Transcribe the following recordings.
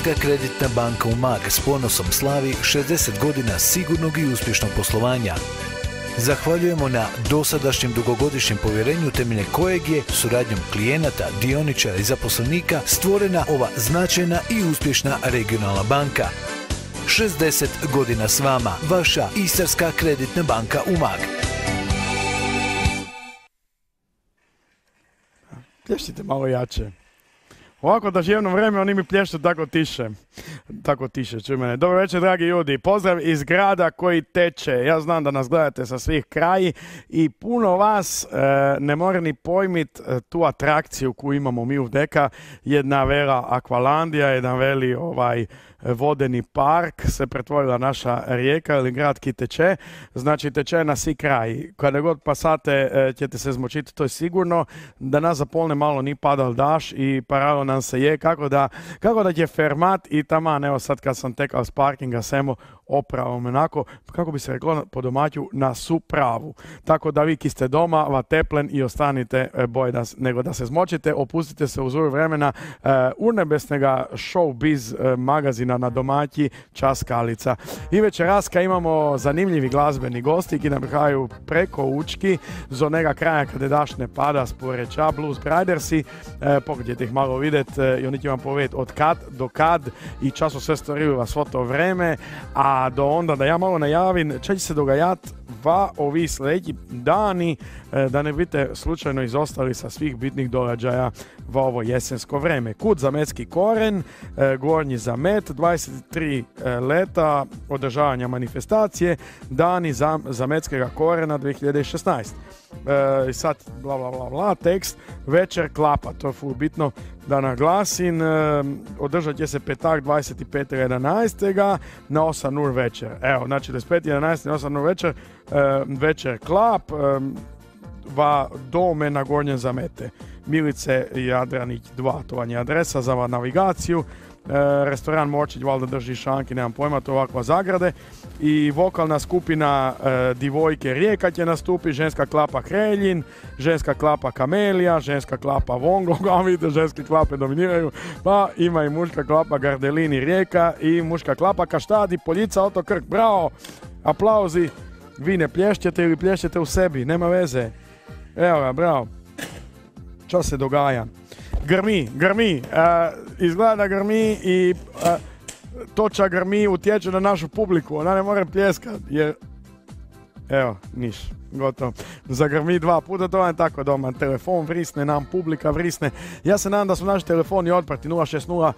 Istarska kreditna banka u Mag s ponosom slavi 60 godina sigurnog i uspješnog poslovanja. Zahvaljujemo na dosadašnjem dugogodišnjem povjerenju temeljem kojeg je suradnjom klijenata, dioničara i zaposlenika stvorena ova značajna i uspješna regionalna banka. 60 godina s vama, vaša Istarska kreditna banka u Mag. Malo jače. Ovako da živno vrijeme, oni mi plješću tako tiše. Tako tiše, čuj mene. Dobro večer, dragi ljudi. Pozdrav iz grada koji teče. Ja znam da nas gledate sa svih kraji i puno vas e, ne mora ni pojmit e, tu atrakciju koju imamo mi u Deka. Jedna vera Akvalandija, jedan veli ovaj vodeni park se pretvorila naša rijeka ili grad ki teče, znači teče na svi kraji. Kada god pasate e, ćete se zmočiti, to je sigurno, da nas zapolne malo ni padal daš i paralo nam se je, kako da, kako da će fermat i taman, evo sad kad sam tekao s parkinga, semo opravom, onako, kako bi se reklo po domaću, na supravu. Tako da vi ki ste doma, va teplen i ostanite e, boj da, nego da se zmočite, opustite se uzor vremena uh, urnebesnega showbiz uh, magazina na domaći Časkalica. I večeraska imamo zanimljivi glazbeni gosti ki nam prihaju preko učki z onega kraja kada daš ne pada sporeča Blues Bridersi. E, pogledajte ih malo vidjet i oni će vam povedati od kad do kad i času sve storiju vas svo to vreme, a do onda da ja malo najavim će se dogajati va ovi sljedeći dani e, da ne biste slučajno izostali sa svih bitnih događaja va ovo jesensko vreme. Kut zametski koren, e, gornji zamet, 23 e, leta održavanja manifestacije, dani zametskega korena 2016. I sad, bla, bla, bla, bla, tekst, večer klapa, to je ful bitno da naglasim, održat će se petak 25.11. na 8 ur večer. Evo, znači 25.11. na 8 ur večer, večer klap, va dome na Gornjem zamete. Milice Jadranić 2, to vam je adresa za navigaciju. E, restoran Morčić valjda drži šanki, nemam pojma, to ovakva zagrade. I vokalna skupina e, Divojke Rijeka će nastupi, ženska klapa Hreljin, ženska klapa Kamelija, ženska klapa Vongo, a vidite, ženske klape dominiraju, pa ima i muška klapa Gardelini Rijeka i muška klapa Kaštadi, Poljica, Oto Krk, bravo, aplauzi, vi ne plješćete ili plješćete u sebi, nema veze. Evo ga, bravo. Čo se dogaja? Grmi, grmi, izgleda da grmi i toča grmi utječe na našu publiku, ona ne mora pljeskat, jer evo, niš, gotovo. Zagrmi dva puta, to je tako doma. Telefon vrisne, nam publika vrisne. Ja se nadam da su naši telefoni otprati 060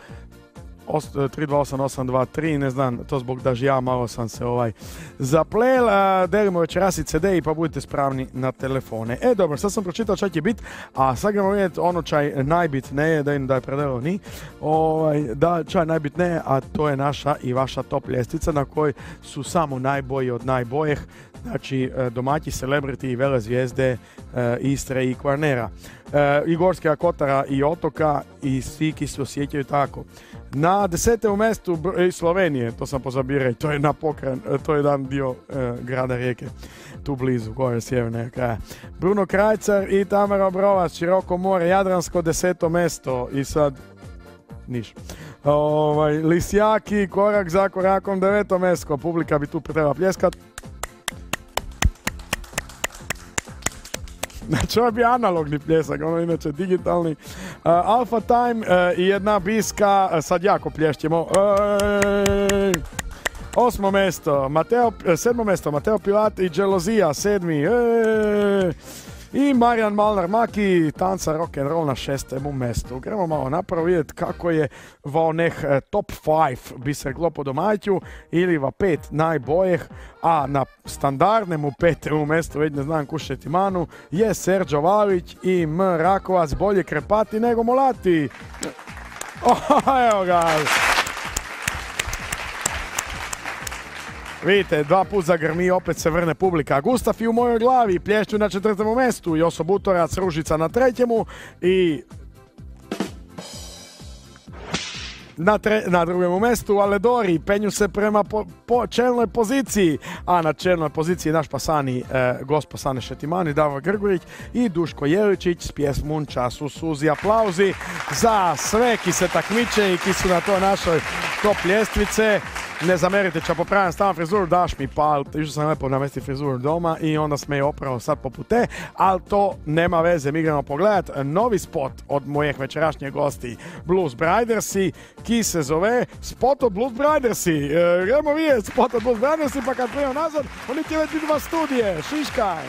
328 ne znam, to zbog da ja malo sam se ovaj zaplel, delimo večeras i CD i pa budite spravni na telefone. E dobro, sad sam pročitao čak je bit, a sad gremo vidjeti ono čaj najbitnije, da im da je predelo ni, ovaj, da čaj najbitnije, a to je naša i vaša top ljestvica na kojoj su samo najbolji od najbojih, znači e, domaći celebrity i vele zvijezde e, Istre i Kvarnera. E, i Gorskega kotara i otoka i svi ki se osjećaju tako. Na desetem mjestu Slovenije, to sam pozabirao, to je na pokren, to je jedan dio grada Rijeke, tu blizu, gore sjeverne kraja. Bruno Krajcar i Tamara Brovac, Široko more, Jadransko deseto mjesto i sad niš. Ovaj, Lisjaki, korak za korakom deveto mjesto, publika bi tu treba pljeskat. Znači ovo bi analogni pljesak, ono inače digitalni. Uh, Alpha Time uh, i jedna biska, uh, sad jako plješćemo. Osmo mjesto, Mateo, sedmo mjesto, Mateo Pilat i Gelozija, sedmi. I Marijan Malnar Maki, tanca rock and roll na šestem mjestu. Gremo malo napravo vidjeti kako je v onih eh, top 5 bi se reklo po domaću ili va pet najbojih, a na standardnemu petem mjestu, već ne znam kušeti manu, je Serđo Valić i M. Rakovac, bolje krepati nego molati. Oh, evo ga. Vidite, dva put zagrmi, opet se vrne publika. Gustaf i u mojoj glavi, plješću na četvrtom mjestu, Joso Butorac, Ružica na trećemu i Na, tre, na drugom mjestu Aledori penju se prema po, po čelnoj poziciji, a na čelnoj poziciji naš pasani e, gost pasane Šetimani, Davor Grgurić i Duško Jeličić s pjesmom Času suzi. Aplauzi za sve ki se takmiče i ki su na to našoj top ljestvice. Ne zamerite, če popravim stavno frizuru, daš mi pal, išao sam lepo namesti frizuru doma i onda sme je opravo sad poput te, ali to nema veze, mi idemo pogledat novi spot od mojih večerašnjih gosti Blues Bridersi, ki se zove Spot od Blues Bridersi. E, Gremo vidjeti spot od Blues Bridersi, pa kad prijemo nazad, oni ti već idu studije, šiškaj!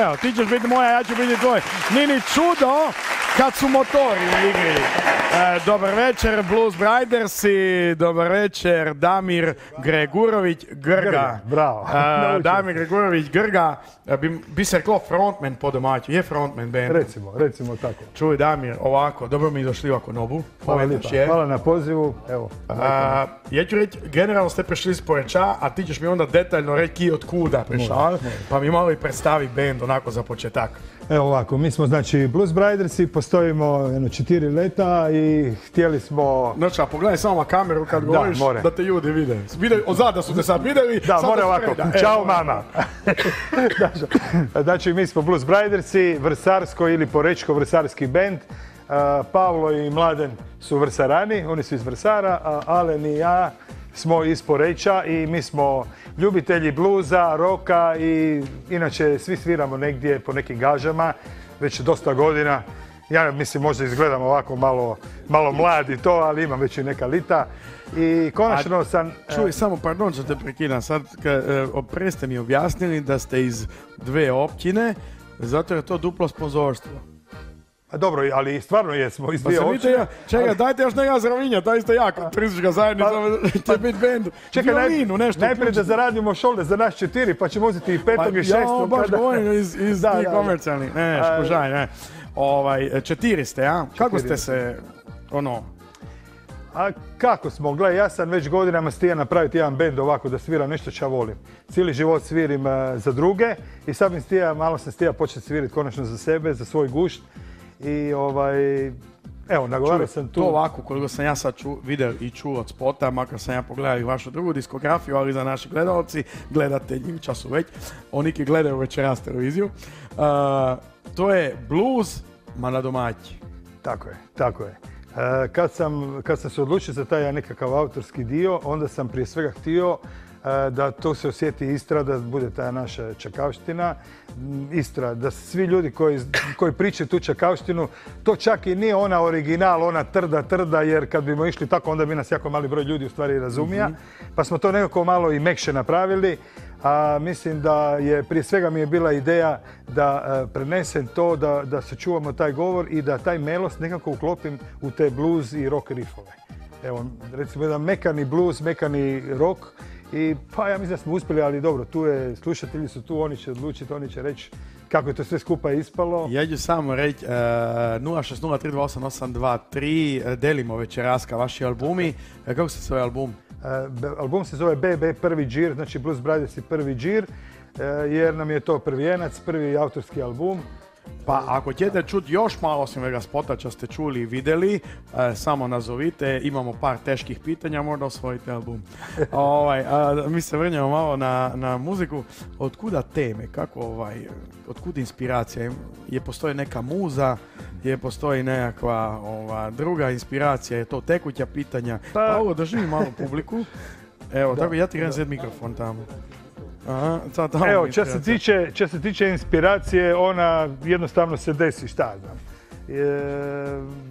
Evo, ti ćeš biti moja, ja ću biti tvoj. Nije ni čudo kad su motori u igri. E, dobar večer, Blues Briders i dobar večer, Damir Gregurović Grga. Grga, bravo. E, Damir Gregurović Grga, e, bi, bi se reklo frontman po domaći. Je frontman band. Recimo, recimo tako. Čuj Damir, ovako, dobro mi došli ovako nobu. Hvala lijepa. je. Hvala na pozivu. Evo. Ja ću reći, generalno ste prešli s poreča, a ti ćeš mi onda detaljno reći od kuda može. pa mi malo i predstavi band onako za početak. Evo ovako, mi smo znači Blues Bridersi, postojimo jedno četiri leta i htjeli smo... Znači, a pogledaj samo na kameru kad govoriš more. da te ljudi vide. vide od zada su te sad vidjeli. Da, su ovako, preda. E, čao mora. mama. Znači, mi smo Blues Bridersi, Vrsarsko ili Porečko Vrsarski bend. A, Pavlo i Mladen su Vrsarani, oni su iz Vrsara, a Alen i ja smo iz Poreča i mi smo ljubitelji bluza, roka i inače svi sviramo negdje po nekim gažama već dosta godina. Ja mislim možda izgledam ovako malo, malo mlad i to, ali imam već i neka lita. I konačno sam... e, Čuj, samo pardon što te prekidam. Sad, e, o- pre ste mi objasnili da ste iz dve općine, zato je to duplo sponzorstvo. A dobro, ali stvarno jesmo iz Pa dvije općine. ja, čekaj, dajte još neka zravinja, taj isto jako turistička zajednica, će biti bend. Pa- Čekaj, Violinu, nešto. najprije da zaradimo šolde za nas četiri, pa ćemo uzeti i petog i Ja šestog. baš kada- govorim iz, iz Da, tih komercijalnih. Ne, ne, škužaj, ne. Ovaj, četiri ste, a? Kako ste se, ono, A kako smo? Gle, ja sam već godinama stija napraviti jedan bend ovako da sviram nešto što ja volim. Cijeli život svirim e, za druge i sad mi stija, malo sam stija početi svirati konačno za sebe, za svoj gušt. I ovaj, evo, nagovarao sam tu. to ovako, koliko sam ja sad ču, vidio i čuo od spota, makar sam ja pogledao i vašu drugu diskografiju, ali za naši gledalci, gledatelji času već, oni ki gledaju večeras televiziju, uh, to je blues, ma na domaći. Tako je, tako je. E, kad, sam, kad sam se odlučio za taj nekakav autorski dio, onda sam prije svega htio e, da to se osjeti Istra, da bude ta naša čakavština. M, Istra, da svi ljudi koji, koji pričaju tu čakavštinu, to čak i nije ona original, ona trda, trda, jer kad bismo išli tako, onda bi nas jako mali broj ljudi u stvari razumija. Pa smo to nekako malo i mekše napravili. A mislim da je, prije svega mi je bila ideja da e, prenesem to, da, da sačuvamo taj govor i da taj melost nekako uklopim u te blues i rock riffove. Evo, recimo jedan mekani blues, mekani rock i pa ja mislim da smo uspjeli, ali dobro, tu je, slušatelji su tu, oni će odlučiti, oni će reći kako je to sve skupa ispalo. Ja ću samo reći, uh, 06032888223, delimo večeraska vaši albumi. E, kako se zove album? Album se zove BB prvi džir, znači Blues Brothers i prvi džir, jer nam je to prvijenac, prvi autorski album. Pa ako ćete čuti još malo osim ovega spota što ste čuli i vidjeli, e, samo nazovite, imamo par teških pitanja, možda osvojite album. ovaj, a, mi se vrnemo malo na, na muziku. Otkuda teme? Kako ovaj, otkud inspiracija? Je postoji neka muza? Je postoji nekakva ova, druga inspiracija? Je to tekuća pitanja? Pa- Pa ovo drži malo publiku. Evo, tako ja ti zed mikrofon tamo. Aha, Evo, što se tiče, što se tiče inspiracije, ona jednostavno se desi, šta znam. E,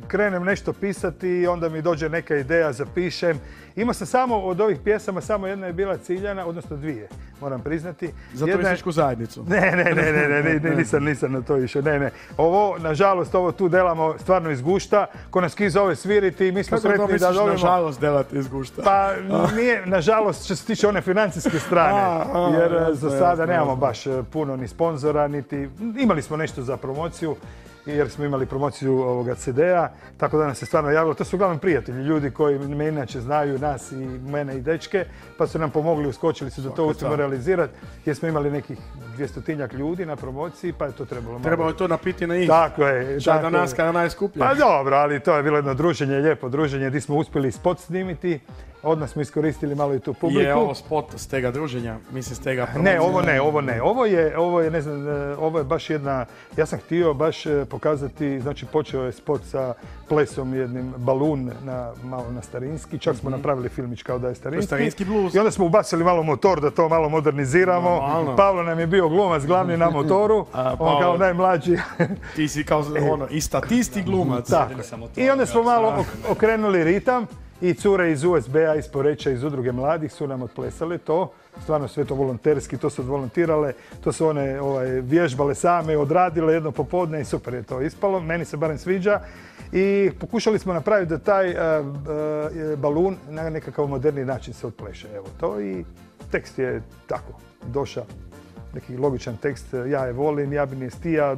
krenem nešto pisati i onda mi dođe neka ideja, zapišem. Imao sam samo od ovih pjesama, samo jedna je bila ciljana, odnosno dvije, moram priznati. Za je- turističku zajednicu. ne, ne, ne, ne, ne, ne, ne, nisam, nisam na to išao, ne, ne. Ovo, nažalost, ovo tu delamo stvarno iz gušta, ko nas ki zove sviriti i mi smo Kako to sretni da misliš, dobijemo... nažalost, delati iz gušta? Pa nije, nažalost, što se tiče one financijske strane, A, a, jer e, jasno, za sada jasno, nemamo jasno. baš e, puno ni sponzora, niti imali smo nešto za promociju, jer smo imali promociju ovoga CD-a, tako da nam se stvarno javilo. To su uglavnom prijatelji, ljudi koji me inače znaju nas i mene i dečke, pa su nam pomogli, uskočili su da to uspijemo čast. realizirati, jer smo imali nekih dvjestotinjak ljudi na promociji, pa je to trebalo malo. Trebalo je to napiti na ih. Tako je. Šta je danas kada najskuplje. Pa dobro, ali to je bilo jedno druženje, lijepo druženje, gdje smo uspjeli spot snimiti. Odmah smo iskoristili malo i tu publiku. Je ovo spot s tega druženja? Mislim s tega Ne, ovo ne, ovo ne. Ovo je, ovo je, ne znam, e, ovo je baš jedna, ja sam htio baš e, pokazati, znači počeo je spot sa plesom jednim balun na, malo na starinski, čak smo napravili filmić kao da je starinski. starinski blues. I onda smo ubacili malo motor da to malo moderniziramo. Normalno. Pavlo nam je bio glumac glavni na motoru, A, on kao najmlađi. Ti si kao ono, i statist i glumac. E. Tako. I onda smo malo ok- okrenuli ritam i cure iz USB-a, iz Poreča, iz udruge mladih su nam otplesale to. Stvarno sve to volonterski, to su odvolontirale, to su one ovaj, vježbale same, odradile jedno popodne i super je to ispalo. Meni se barem sviđa. I pokušali smo napraviti da taj eh, eh, balun na nekakav moderni način se otpleše. Evo to i tekst je tako došao neki logičan tekst, ja je volim, ja bi nije stija,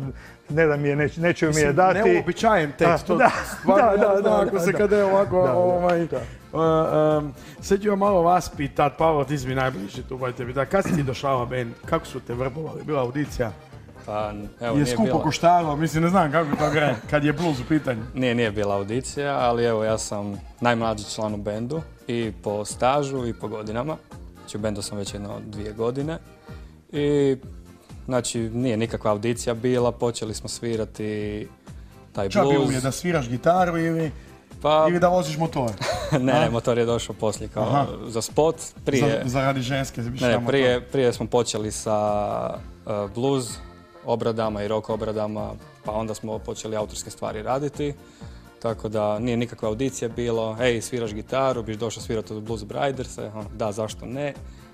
ne da mi je, neć, neću mi je Mislim, dati. Neuobičajen tekst. To da, stvarno, da, da, da, ako da, se da. kada je ovako, Da, da, ovaj, da. uh, um, sad ću ja malo vas pitat, Pavlo, ti si mi najbliži tu, bojte pitat, kad si ti došao na band, kako su te vrbovali, bila audicija? Pa evo, je nije skupo bila, koštalo, mislim ne znam kako to gre, kad je blues u pitanju. nije, nije bila audicija, ali evo ja sam najmlađi član u bendu i po stažu i po godinama. Znači u bendu sam već jedno dvije godine. I znači nije nikakva audicija bila, počeli smo svirati taj Čak bi blues. uvijek da sviraš gitaru ili, Pa ili da voziš motor. ne, ne, motor je došao poslije kao Aha. za spot. Prije, Za, za radi ženske Ne, prije, prije smo počeli sa uh, blues obradama i rock obradama, pa onda smo počeli autorske stvari raditi. Tako da nije nikakva audicija bilo, ej, sviraš gitaru, biš došao svirati od Blues Briderse, ono, da, zašto ne.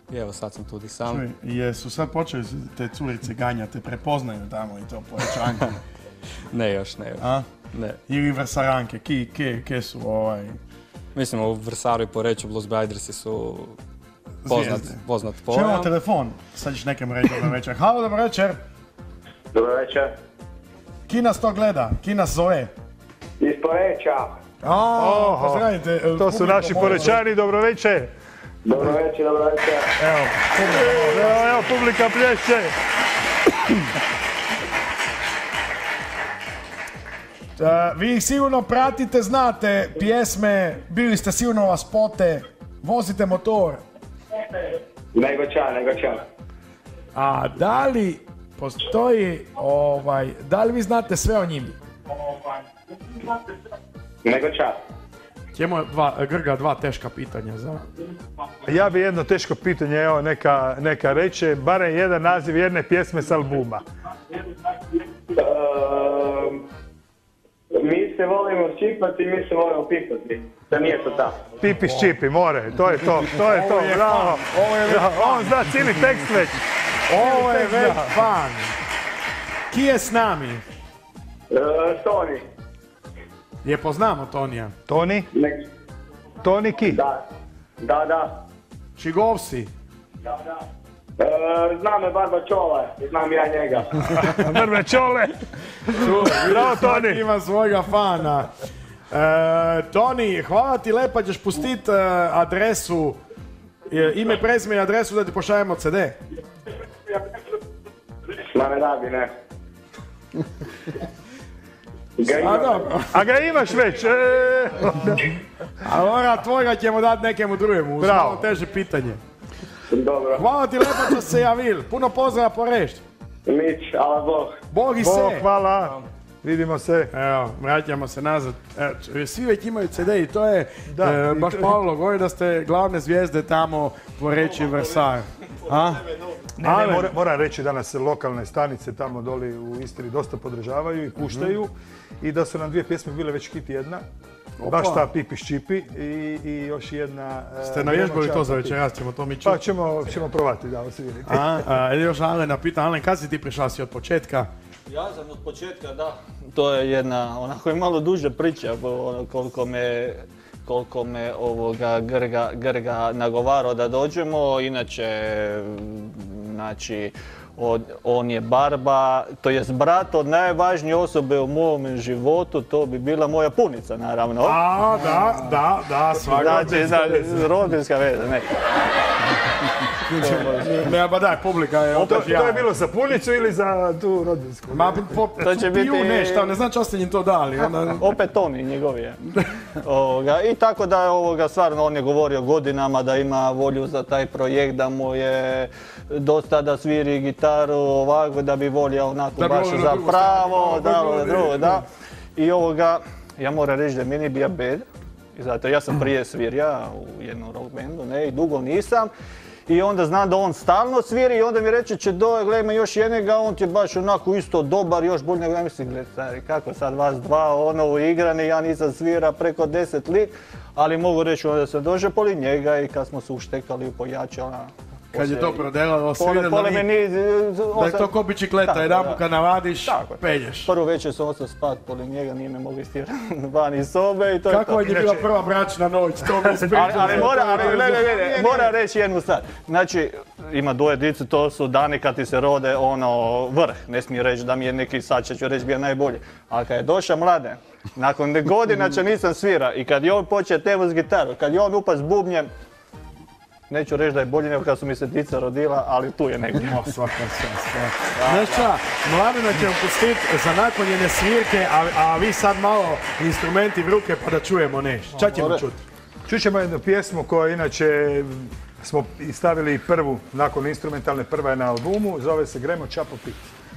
I evo, sad sam tu di sam. Čuj, jesu sad počeli te curice ganjati, te prepoznaju tamo i to povećanje, Ne još, ne još. a? Ne. Ili vrsaranke, ki, ke, ke su ovaj, Mislim, u Vrsaru i Poreču Blues Bridersi su poznat, Zvijezde. poznat pojam. telefon, sad ćeš nekem reći dobro večer. Halo, dobro večer. Dobro večer. Ki nas to gleda? Ki nas zove? Iz Poreča. A, Oho, pozdravite. e, To su naši moja. porečani, dobro večer. Dobro večer, dobro večer. Evo, Evo, evo, publika plješe. e, vi ih sigurno pratite, znate pjesme, bili ste sigurno vas spote, vozite motor. Nego ča, nego ča. A da li postoji, ovaj, da li vi znate sve o njim? Nego ča. Ćemo dva, Grga dva teška pitanja za... Ja bi jedno teško pitanje, evo, neka, neka reće, barem jedan naziv jedne pjesme s albuma. Ehm, mi se volimo čipati, mi se volimo pipati. Da nije to tako. Pipi ščipi, more, to je to, to je to, bravo. fan, ovo je već Da, fan. On zna cijeli tekst već. Ovo je već fan. Ki je s nami? Ehm, Toni. Lijepo znamo Tonija. Toni, Ne, Toni Ki. da. Da, da. Čigov si? Ehm, znam me Barba Čole, znam ja njega. Vrme čole. Bravo, Toni. ima svojega fana. E, Toni, hvala ti lepa, ćeš pustit e, adresu, e, ime, prezime i adresu da ti pošaljemo CD. Ma ne da bi, ne. Ga A imam. dobro, A ga imaš već. e. a ora tvojega ćemo dati nekemu drugemu, uz Bravo. malo teže pitanje. Dobro. Hvala ti lepa što se javil, puno pozdrava po rešt. Mić, ala Bog. Bog i Bog, se. hvala. Vidimo se. Evo, vraćamo se nazad. Svi već imaju CD i to je, Da, e, baš Pavlo govori da ste glavne zvijezde tamo po reći Versar. A? Ne, ne, mora- moram reći da nas lokalne stanice tamo doli u Istri dosta podržavaju i puštaju i da su nam dvije pjesme bile već hit jedna. Baš ta Pipi Ščipi i, i još jedna... e, Ste navježbali to za večeras, ćemo to mi Pipi. Pa čuti. ćemo, ćemo probati da osviriti. A, a, još Alena pita, Alen, kad si ti prišla si od početka? Ja sam od početka, da. To je jedna, onako je malo duža priča, ono, koliko me, koliko me ovoga Grga, Grga nagovarao da dođemo, inače, znači, od- on je barba, to jest brat od najvažnije osobe u mom životu, to bi bila moja punica, naravno. A, da, da, da, svaka. Znači, da, rodbinska veza, ne. Ne, ba daj, publika je To, je bilo za punicu ili za tu rodinsku? Ma, po, To će piju biti- nešto, ne znam čas ste im to dali. Onda, Opet oni njegovi je. Ovoga, I tako da je ovoga, stvarno on je govorio godinama da ima volju za taj projekt, da mu je dosta da sviri gitaru ovako, da bi volio onako Da bi baš za pravo, da, volio, drugo, da. I ovoga, ja moram reći da je meni bio bed. Zato ja sam prije svirja u jednom rock bandu, ne, i dugo nisam. I onda znam da on stalno sviri i onda mi reče će do, gle ima još jednoga, on ti je baš onako isto dobar, još bolji nego ja mislim, gle stari, kako sad vas dva ono uigrani, ja nisam svira preko deset lik, ali mogu reći onda sam došao poli njega i kad smo se uštekali u pojačala. Kad je to prodelalo, svi Pole, da pole nije- meni, da je to ko bičikleta, Tako, jedan da. kad navadiš, Tako je. pelješ. Prvo večer sam ostao spat poli njega, nije me mogli stirati van iz sobe i to je Kako to. je bila prva bračna noć, to mi je Ali, ali mora, ali, ne, ne, moram reći jednu stvar. Znači, ima dvoje dice, to su dani kad ti se rode ono vrh. Ne smije reći da mi je neki sad će ću reći bio najbolji. Ali kad je došao mladen, nakon godina će nisam svira i kad je on počeo temu s gitaru, kad je on upao s bubnjem, Neću reći da je bolji nego kad su mi se dica rodila, ali tu je negdje. O, svaka čast. Znaš šta, Mladena ćemo pustiti za naklonjene svirke, a, a vi sad malo instrumenti v ruke pa da čujemo nešto. Čak ćemo čuti. Čućemo jednu pjesmu koja inače smo i stavili prvu nakon instrumentalne, prva je na albumu, zove se Gremo Čapo Pit.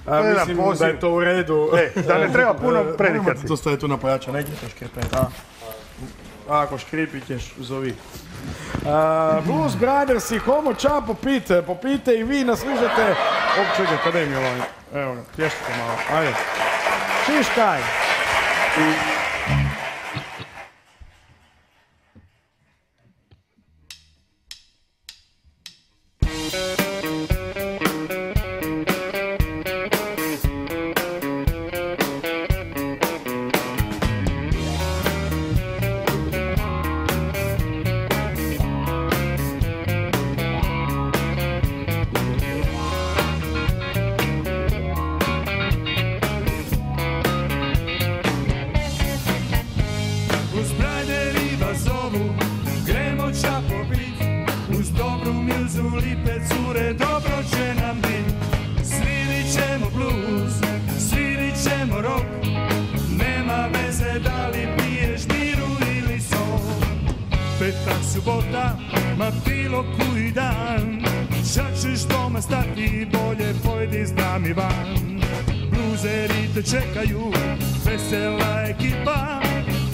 A, mislim da je to u redu. E, da ne treba puno predikati. To stoje tu na pojača, negdje to škripet, a? Ako škripi ćeš, zovi. Blues Brothers i Homo Ča popite, popite i vi nas. O, čekaj, kada je mi ovaj? Evo ga, pještite malo, ajde. Šiškaj! Te čekaju, vesela ekipa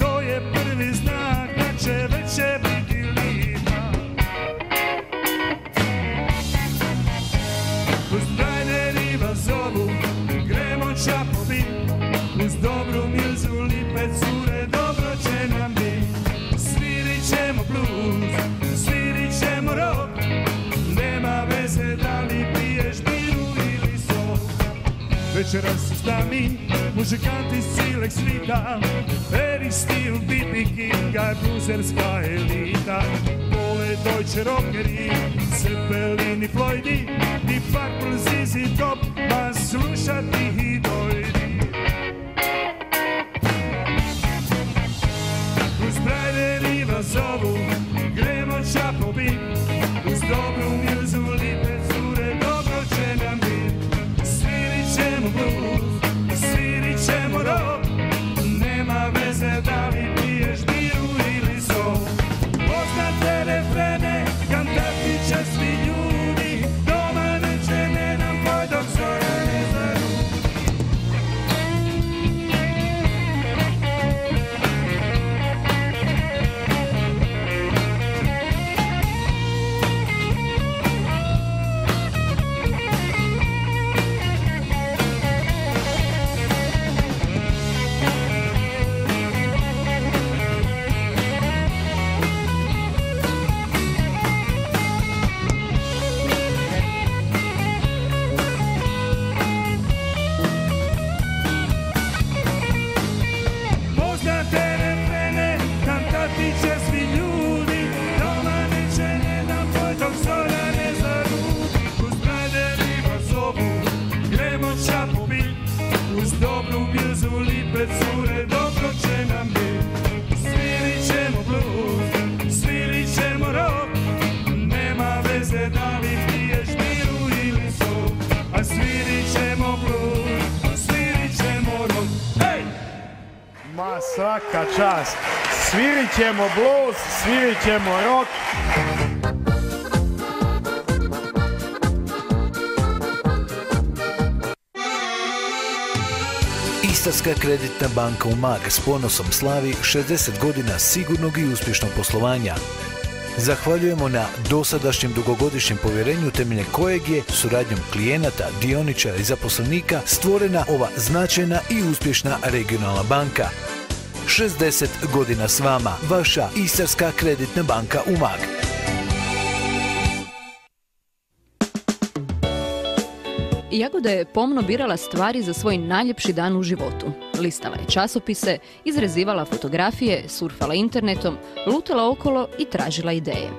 To je prvi znak da će veće biti lipa Uz trajneri vas zovu, gremo čapo bit Uz dobru mjuzu, lipe cure, dobro će nam bit Svirit ćemo blues, svirit ćemo rock Nema veze da li piješ biru ili sok. Večeras s nami muzikanti s cijeleg svita Eric Steel, B.B. King, a bluzerska elita Vole Deutsche rockeri, Zeppelini, Floydi I Purple, ZZ Top, ćemo blues, svirit ćemo rock. Istarska kreditna banka u s ponosom slavi 60 godina sigurnog i uspješnog poslovanja. Zahvaljujemo na dosadašnjem dugogodišnjem povjerenju temeljem kojeg je suradnjom klijenata, dioničara i zaposlenika stvorena ova značajna i uspješna regionalna banka. 60 godina s vama, vaša Istarska kreditna banka u Mag. Jagoda je pomno birala stvari za svoj najljepši dan u životu. Listala je časopise, izrezivala fotografije, surfala internetom, lutala okolo i tražila ideje.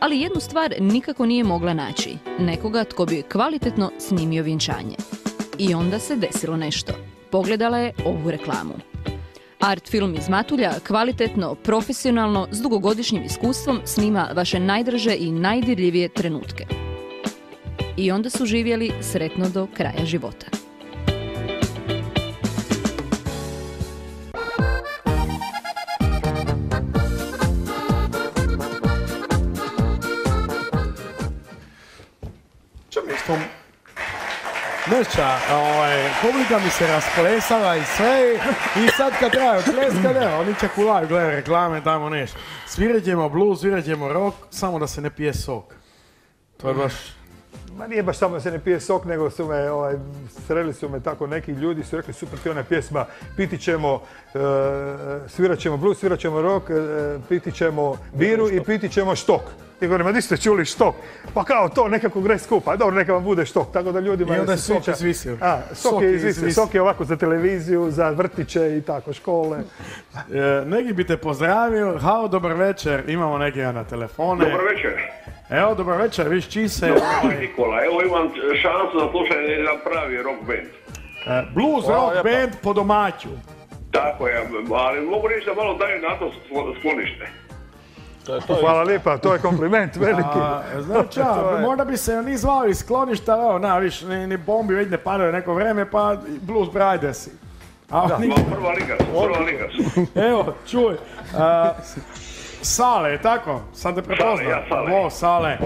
Ali jednu stvar nikako nije mogla naći. Nekoga tko bi kvalitetno snimio vjenčanje. I onda se desilo nešto. Pogledala je ovu reklamu. Art film iz Matulja kvalitetno, profesionalno, s dugogodišnjim iskustvom snima vaše najdraže i najdirljivije trenutke. I onda su živjeli sretno do kraja života. Nešća, ovaj, publika mi se rasplesala i sve i sad kad treba pleskat, evo, oni čak ulaju, gledaju reklame, tamo neš. Svirat ćemo blues, svirat ćemo rock, samo da se ne pije sok. To je baš... Ma nije baš samo da se ne pije sok, nego su me, ovaj, sreli su me tako neki ljudi, su rekli super ti ona pjesma, piti ćemo, e, svirat ćemo blues, svirat ćemo rock, e, piti ćemo biru i piti ćemo štok. I govorim, a di ste čuli štok? Pa kao to, nekako gre skupa, dobro, neka vam bude štok, tako da ljudima I onda je sok izvisio. A, sok, Sok je izvisio, sok je ovako za televiziju, za vrtiće i tako, škole. E, neki bi te pozdravio, hao, dobar večer, imamo nekega na telefone. Dobar večer. Evo, dobar večer, viš čiji se... Dobar večer, Nikola. Evo imam šansu da slušam jedan pravi rock band. e, blues Hvala rock band po domaću. Tako je, ali mogu reći da malo daju na to sklo- sklonište. To je to. Hvala lijepa, to je kompliment veliki. A, znači, je- možda bi se oni zvali iz skloništa, evo, na, viš, ni, ni bombi već ne padaju neko vrijeme, pa Blues Bridersi. A oni- Ma, prva liga prva liga evo, čuj, a, Sale, je tako? Sad te prepoznam. ja Sale. O, Sale.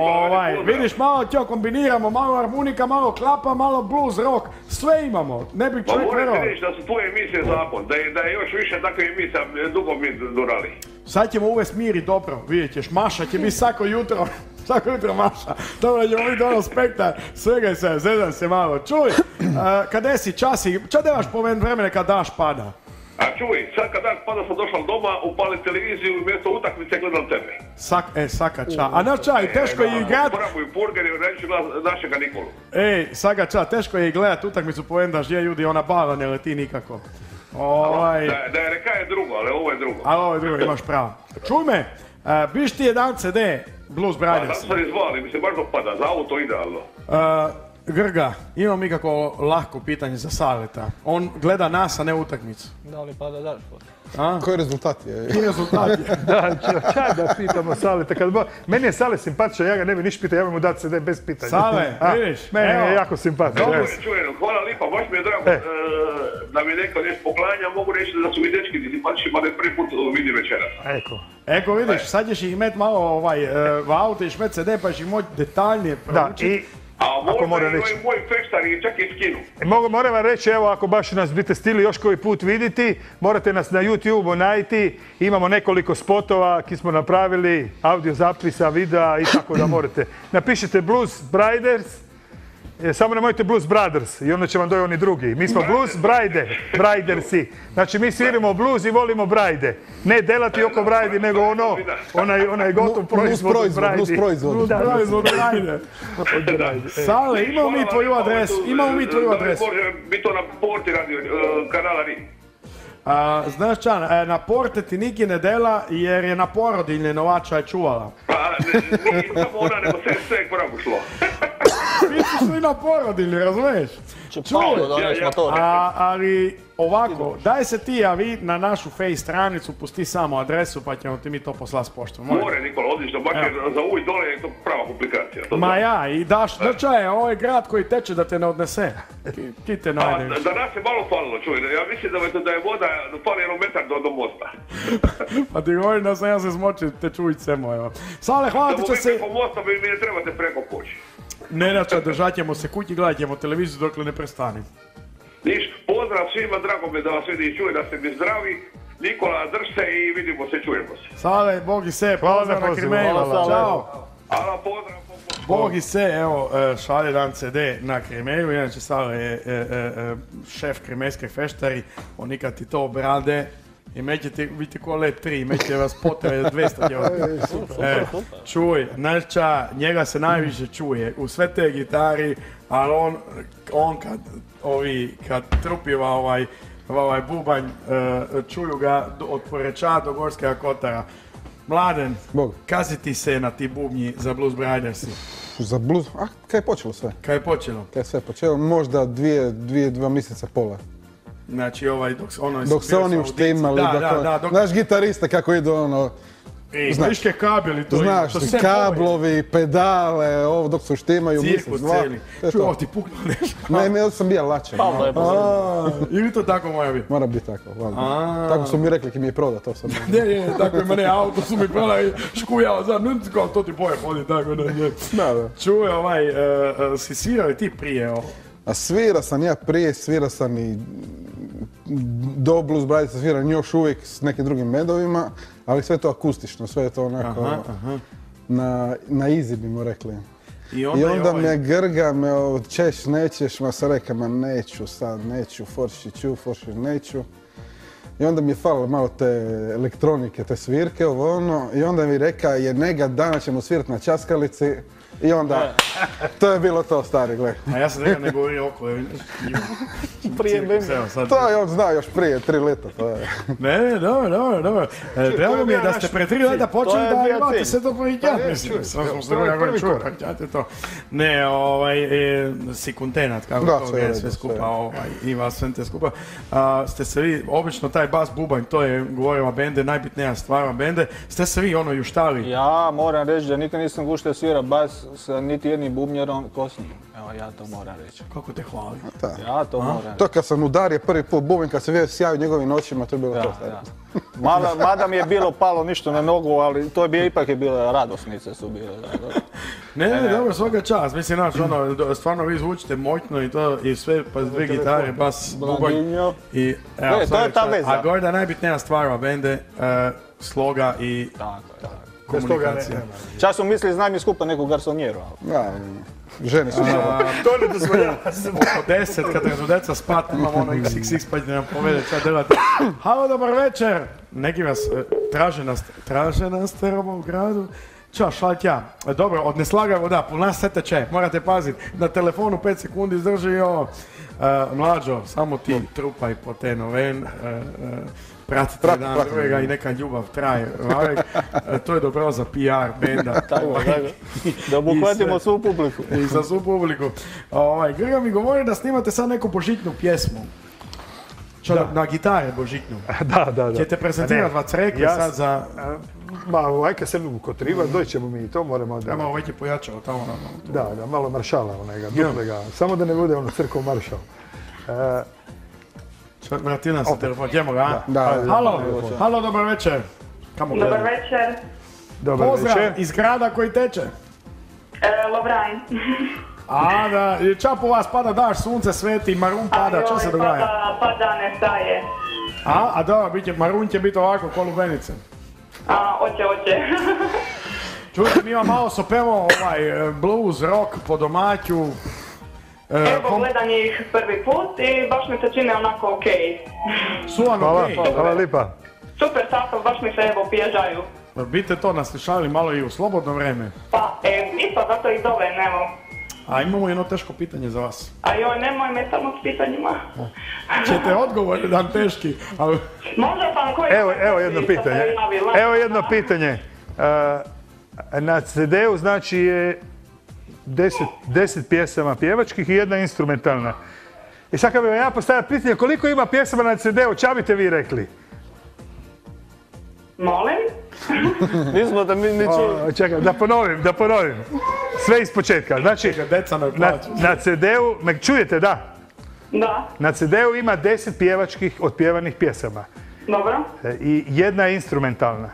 Ovaj, vidiš, malo to kombiniramo, malo harmonika, malo klapa, malo blues, rock, sve imamo. Ne bi Pa čovjek vjerovao. reći da su tvoje emisije zakon, da je, da je još više takve emisija dugo mi durali. Sad ćemo uvest mir i dobro, vidjet ćeš, Maša će biti svako jutro, svako jutro Maša. Dobro ćemo vidjeti ono spektar, svega se, zezam se malo. Čuj, a, kada si časi, ča devaš po vremene kad daš pada? A čuj, sad kad dan pada sam došao doma, upali televiziju i umjesto utakmice gledam tebe. Sak, e, saka ča. A znaš ča, i teško je igrat, Porabuj burger i reći našega Nikolu. ej, saka ča, teško je i gledat utakmicu po da žije ljudi, ona bala ne leti nikako. Ovaj, Da, da je reka je drugo, ali ovo je drugo. ali ovo je drugo, imaš pravo. Čuj me, a, biš ti jedan CD, Blues A Brothers. zato sam izvali, mi se baš dopada, za auto idealno. A, Grga, imam ikako lahko pitanje za Saleta. On gleda nas, a ne utakmicu. Da li pada daš? A? Koji rezultat je? I rezultat je. Da, ča, ča da pitamo Saleta, kad bo... Meni je Sale simpatičan, ja ga ne bi niš pitao, ja bi mu dati CD bez pitanja. Sale, A, vidiš, Meni evo. je jako simpatičan. Dobro. Čujem, čujem, hvala lipa, baš mi je drago E. e, da mi neko nešto poklanja, mogu reći da su mi dečki simpatični, pa ne prvi put vidi večeras. Eko. Eko vidiš, sad ćeš ih met malo ovaj, e, u auto i met CD pa ćeš ih moći detaljnije Da, proučiti. A možda i reći. moj feštar i čak i skinu. Mogu, moram vam reći, evo, ako baš nas biste stili još koji put vidjeti, morate nas na YouTube najti. Imamo nekoliko spotova ki smo napravili, audio zapisa, videa i tako da morate. Napišite Blues Briders, e, samo nemojte Blues Brothers i onda će vam doći oni drugi. Mi smo Blues Bride, Bridersi. Znači mi sviramo blues i volimo brajde. Ne delati oko brajdi, nego ono, onaj, onaj gotov Blues proizvod od brajdi. blues proizvod. Da, Proizvod. Sale, imamo mi tvoju adresu, imamo mi tvoju adresu. Može biti to na porti radio, e, kanala RI. A, znaš Čan, e, na porte ti Niki ne dela jer je na porodiljne novača je čuvala. Pa, ne- samo ona, nego sve, sve koraku šlo. Svi su šli na porodiljne, razumiješ? Će Paolo doneš ja- motor. A, ali ovako, daj se ti javi na našu face stranicu, pusti samo adresu pa ćemo ti mi to poslati s poštom. More, Nikola, odlično, baš je za uj dole je to prava komplikacija. To Ma ja, i daš, znači je, ovo je grad koji teče da te ne odnese. Ti, ti te A, najdeš. za nas je malo falilo, čuj, ja mislim da, da je voda, da fali jedno metar do, do mosta. Pa ti govorim da sam ja se smočio te čujice moje. Sale, hvala Da ti vi se... preko mosta, mi ne trebate preko poći. Nenača, držat ćemo se kući, gledat ćemo televiziju dokle ne prestane. Niš, pozdrav svima, drago mi je da vas vidi i čuje, da ste mi zdravi. Nikola, drž se i vidimo se, čujemo se. Sale, Bog i se, Hvala pozdrav na. Krimeju, čao. Ala, pozdrav, pozdrav. Bog i se, evo, e, šalje dan CD na Krimeju, inače Sale je e, e, e, šef Krimejske feštari, on nikad ti to obrade i mećete biti ko let 3, mećete vas poteve 200 djevojka. E, čuj, Naša, njega se najviše čuje u sve te gitari, ali on, on kad, ovi, kad trupiva ovaj, ovaj bubanj, e, čuju ga od Poreča do Gorskega Kotara. Mladen, Bog. kazi ti se na ti bubnji za Blues Bridersi. Za blues, a kaj je počelo sve? Kaj je počelo? Kaj je sve počelo? Možda dvije, dvije, dva mjeseca pola. Znači ovaj, dok, se- ono, Dok se oni uštimali. Da, dok, da, da, dok, znaš gitarista kako idu ono, e, znaš. viške kabeli to ima, znaš, kablovi, pedale, ovo dok se mjesec, Cirkus dva. ovo ti puknuo nešto. Ne, ne, ja sam bio lačen. Pavlo je A, Ili to tako moja biti? Mora biti tako, valjda. Tako su mi rekli ki mi je proda, to sam... Ne, ne, tako je mene auto su mi pela i škujao za, ne, kao to ti boje hodi, tako da ne. Da, da. Čuj, ovaj, e, si svirao i ti prije ovo. A svira sam ja prije, svira sam i do Blues Bradica sviram još uvijek s nekim drugim bendovima, ali sve je to akustično, sve je to onako Aha, aha. na, na bi mu rekli. I onda, ovaj- me grga, me ćeš, nećeš, ma sam rekao, ma neću sad, neću, forši ću, forši neću. I onda mi je falilo malo te elektronike, te svirke, ovo ono, i onda mi reka, je nega dana ćemo svirat na časkalici. I onda, to je bilo to, stari, gle. A ja sam rekao ne govori oko. je- Prije evo sad. To je on znao još prije, tri leta, to je. Ne, ne, dobro, dobro, dobro. E, Drago mi je da ste pre tri leta počeli da imate sve to poviđati, Pa je, mislim. Samo smo to se druga čuli, korak. poviđate to. Ne, ovaj, e, si kontenat, kako Da, to je sve skupa, ovaj, i vas sve te skupa. A, ste se vi, obično taj bas bubanj, to je, govorila bende, najbitnija stvar bende, ste se vi ono juštali. Ja moram reći da nikad nisam guštio svira bas sa niti jednim bubnjerom ko s njim. Evo ja to moram reći. Kako te hvali? Ja to moram reći. To kad sam udario prvi put bubin, kad se vidio sjaj u njegovim očima, to je bilo Da, to, da. Mada, mada mi je bilo palo ništa na nogu, ali to je bio, ipak je bilo radosnice su bile. Ne, ne, dobro, svaka čast. Mislim, znaš, ono, stvarno vi zvučite moćno i to, i sve, pa dvije gitare, bas, bubanj. I, evo, E, to je ta čast. veza. A gore da najbitnija stvar bende, e, sloga i Tako, je, tako. Komunikacija. Čas su mislili znam mi skupa neku garsonjeru, Ja, žene su A, To ne dozvoljava. oko deset, kad rezu deca spat, imamo ono XXX pa nam povede šta delate. Halo, dobar večer! Neki vas e, traže nas, traže nas teramo u gradu. Ćao, šalt ja. E, Dobro, od neslaga voda, pol nas sve teče, morate paziti. Na telefonu 5 sekundi izdrži i ovo. E, mlađo, samo ti trupaj po te noven, e, e, pratite Prati, jedan prati. drugega i neka ljubav traje. Vavek. E, to je dobro za PR benda. tako. Da obuhvatimo svu publiku. I za svu publiku. Ovaj, Grga mi govori da snimate sad neku božitnu pjesmu. Čo, Da. na gitare božitnu. Da, da, da. Ćete prezentirati vas rekli ja sad za... Ma, ovaj kad se kotriva, doći ćemo mi i to, moramo da... Evo, ovaj je pojačao tamo. ono, Da, da, malo maršala onega, duplega. Samo da ne bude ono crkvo maršal. E, Vrati nam se telefon, idemo ga, a? Da, da, Halo, halo, dobar večer. Kamo Dobar gledam? večer, dobar Pozdrav večer. iz grada koji teče. e, Lovran. A, da, i ča po vas pada daš, sunce sveti, marun pada, čo se Joj, događa? Pada, pada ne staje. A, a da, bit će, marun će biti ovako, ko lubenice. A, oće, oće. Čujte, mi vam malo sopemo ovaj e, blues, rock po domaću. E, Evo, gledam ih prvi put i baš mi se čine onako okej. Su vam Hvala, okej. hvala lipa. Super sastav, baš mi se evo pježaju. Bite to naslišali malo i u slobodno vrijeme. Pa, e, isto zato i zove, evo. A imamo jedno teško pitanje za vas. A joj, nemoj me samo s pitanjima. Ćete odgovor dan teški, ali... Možda sam koji... Evo, evo jedno pitanje. Evo jedno pitanje. Na CD-u znači je deset, deset pjesama pjevačkih i jedna instrumentalna. I sad kad bi vam ja postavio pitanje koliko ima pjesama na CD-u, ča biste vi rekli? Molim? Nismo da mi ni čuli. Čekaj, da ponovim, da ponovim. Sve iz početka. Znači, Deca ne na, plaću. na CD-u, me čujete, da? Da, Na CD-u ima deset pjevačkih otpjevanih pjesama dobro, E, i jedna je instrumentalna.